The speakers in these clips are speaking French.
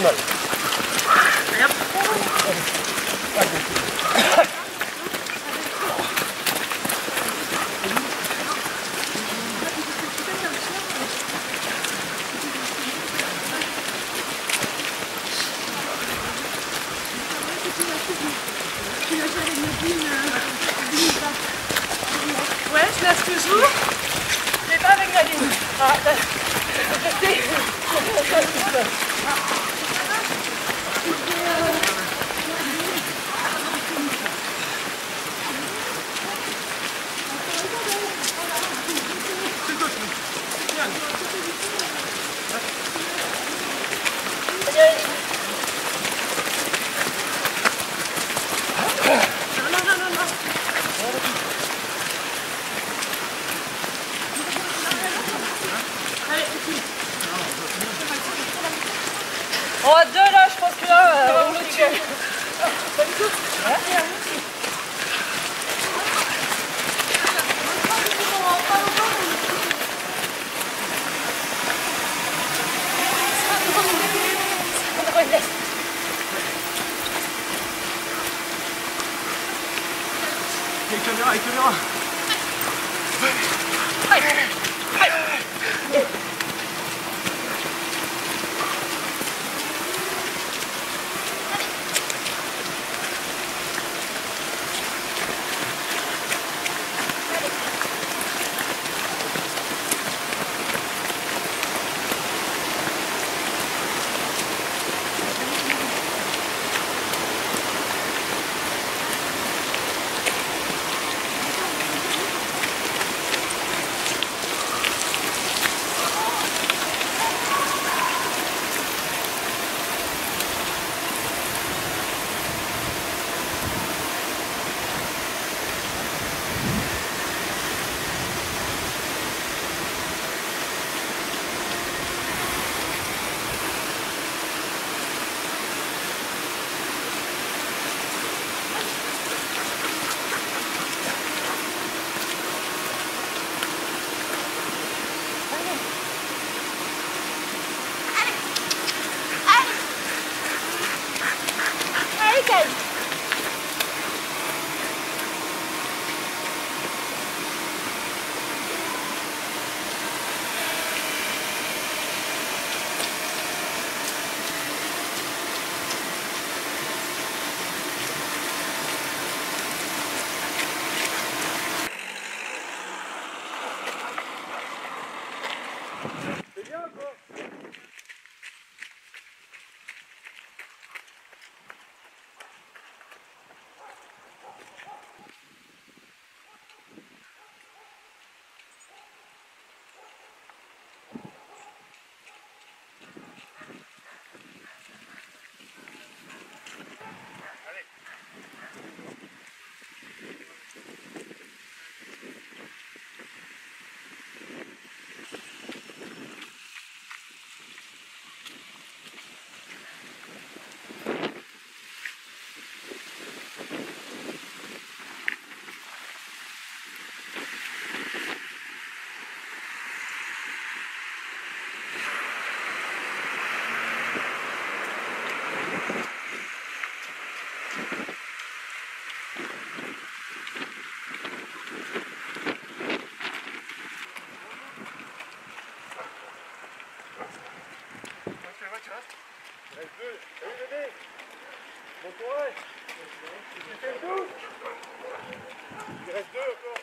mal. Ouais, je lave toujours, mais pas avec la ligne. Ah, ben, Thank you. Il reste deux encore.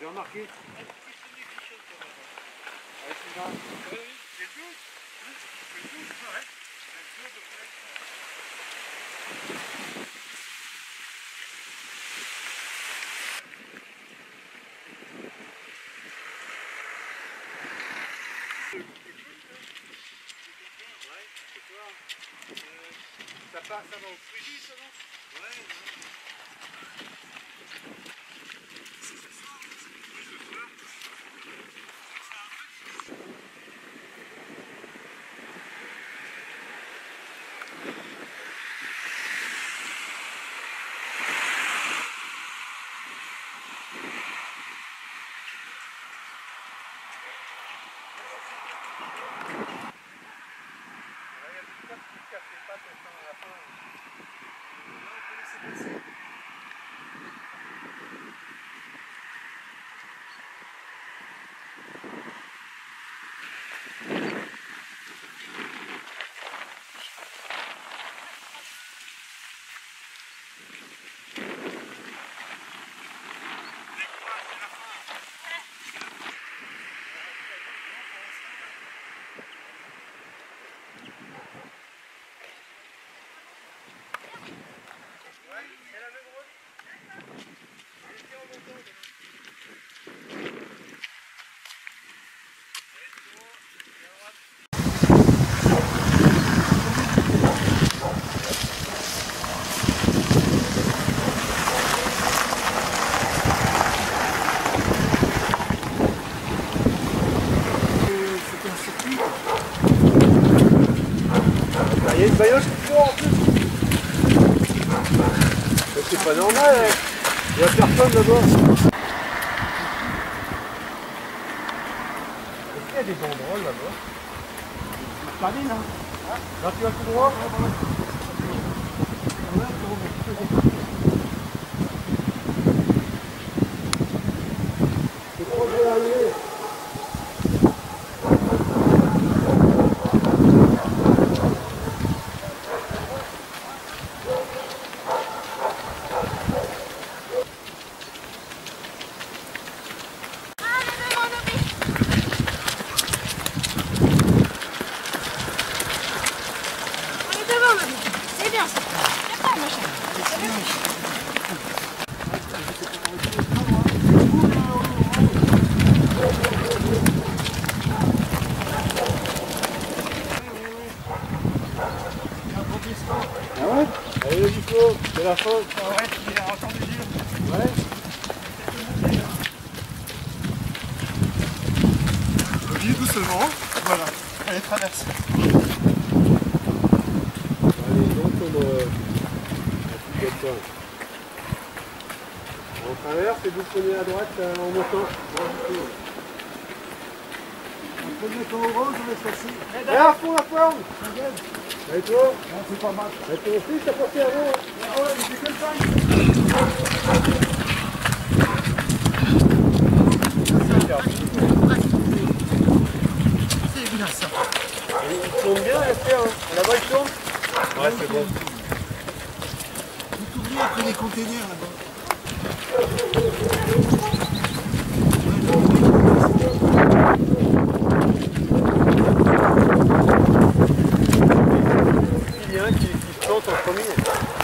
J'ai remarqué. C'est le doute. C'est le doute, ouais. Euh, ça passe avant au Fuji, ça non? Ouais, ouais. Pas normal, hein. Il y a personne là-bas. Est-ce qu'il y a des banderoles là-bas? Regardez là. Là, tu vas tout droit C'est trop bien arrivé. On est devant, Marie. C'est bien ça. C'est pas machin. C'est bien. Ah Allez, Nico, c'est la fin. Ouais, il a entendu dire. Ouais. Viens doucement. Voilà. Allez, traverse. Allez, donc on euh, application. On traverse et vous prenez à droite euh, en montant. Et à fond c'est pas mal. Et toi c'est bien. Là-bas, il tourne Ouais, c'est bon. Vous après les containers là-bas. Pronto, família.